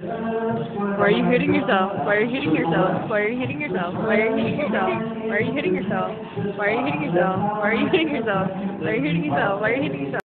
Why are you hitting yourself? Why are you hitting yourself? Why are you hitting yourself? Why are you hitting yourself? Why are you hitting yourself? Why are you hitting yourself? Why are you hitting yourself? Why are you hitting yourself? Why are you hitting yourself?